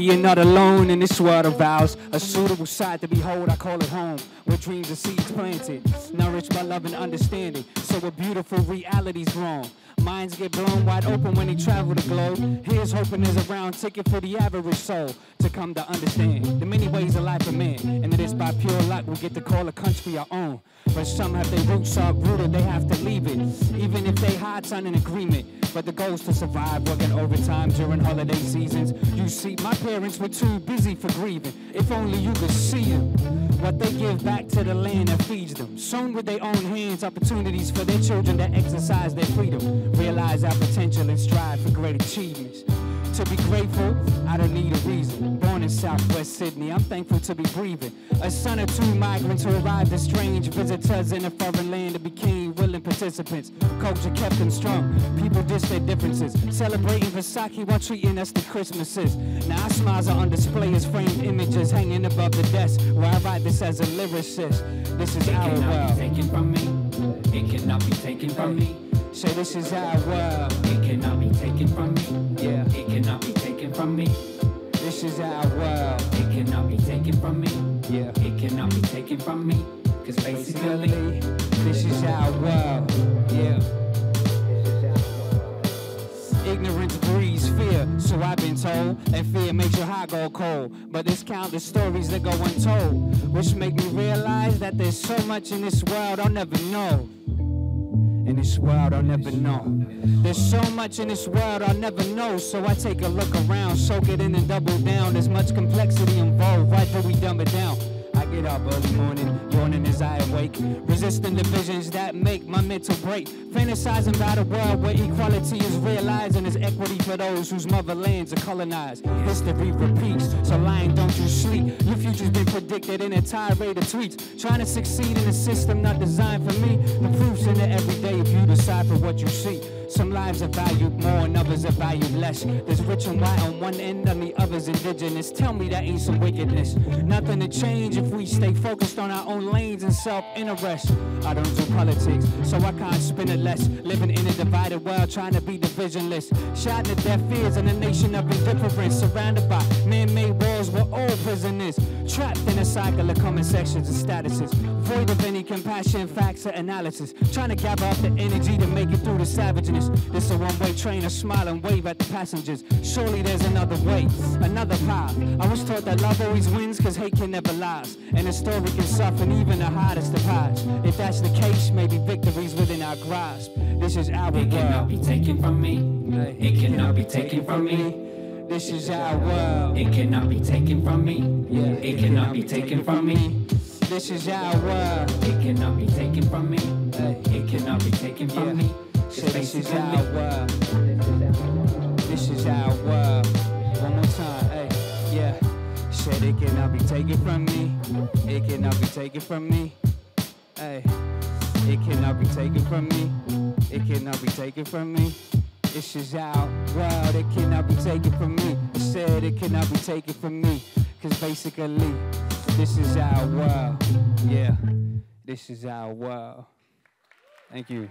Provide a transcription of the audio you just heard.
We are not alone in this world of ours. A suitable sight to behold, I call it home. Where dreams and seeds planted, nourished by love and understanding. So a beautiful reality's grown. Minds get blown wide open when they travel the globe. Here's hoping there's a round ticket for the average soul to come to understand the many ways of life of man. And by pure luck we get to call a country our own. But some have their roots uprooted, they have to leave it. Even if they hide sign an agreement. But the goal's to survive, working overtime during holiday seasons. You see, my parents were too busy for grieving. If only you could see them. What they give back to the land that feeds them. Sown with their own hands, opportunities for their children to exercise their freedom. Realize our potential and strive for great achievements. To be grateful, I don't need a reason. Born in Southwest Sydney, I'm thankful to be breathing. A son of two migrants who arrived as strange visitors in a foreign land and became willing participants. Culture kept them strong. People dissed their differences. Celebrating Vaisakhi while treating us to Christmases. Now our smiles are on display as framed images hanging above the desk where I write this as a lyricist. This is It our cannot world. be taken from me. It cannot be taken from me. Say this is our world. It cannot be taken from me. Yeah. It cannot be taken from me. This is our world. It cannot be taken from me. Yeah. It cannot be taken from me. Cause basically, Basically, this is our world. Yeah. This is our world. Ignorance breeds fear, so I've been told. And fear makes your heart go cold. But there's countless stories that go untold, which make me realize that there's so much in this world I'll never know. In this world I'll never know. There's so much in this world I'll never know. So I take a look around, soak it in and double down. There's much complexity involved. Why do we dumb it down? Get up early morning, yawning as I awake, resisting the visions that make my mental break. Fantasizing about a world where equality is realized and there's equity for those whose motherlands are colonized. History repeats, so lying, don't you sleep. Your future's been predicted in a tirade of tweets. Trying to succeed in a system not designed for me. The proof's in the every day if you decide for what you see. Some lives are valued more and others are valued less. There's rich and white on one end and the other's indigenous. Tell me that ain't some wickedness. Nothing to change if we stay focused on our own lanes and self-interest. I don't do politics, so I can't spin it less. Living in a divided world, trying to be divisionless. Shouting at their fears in a nation of indifference. Surrounded by man-made walls, we're all prisoners. Trapped in a cycle of common sections and statuses. Void of any compassion, facts, or analysis. Trying to gather up the energy the savageness. This a one-way train, a smile and wave at the passengers. Surely there's another way, another path. I was taught that love always wins, cause hate can never last. And a story can soften even the hardest of hearts. If that's the case, maybe victory's within our grasp. This is our it cannot world. be taken from me. It cannot be taken from me. This is our world. It cannot be taken from me. Yeah. It cannot be taken from me. This is our world. It cannot be taken from me. This is our world. This is our world. One more time, hey, yeah. Said it cannot be taken from me. It cannot be taken from me. Hey, it cannot be taken from me. It cannot be taken from me. This is our world. It cannot be taken from me. I said it cannot be taken from me. Cause basically, this is our world. Yeah, this is our world. Thank you.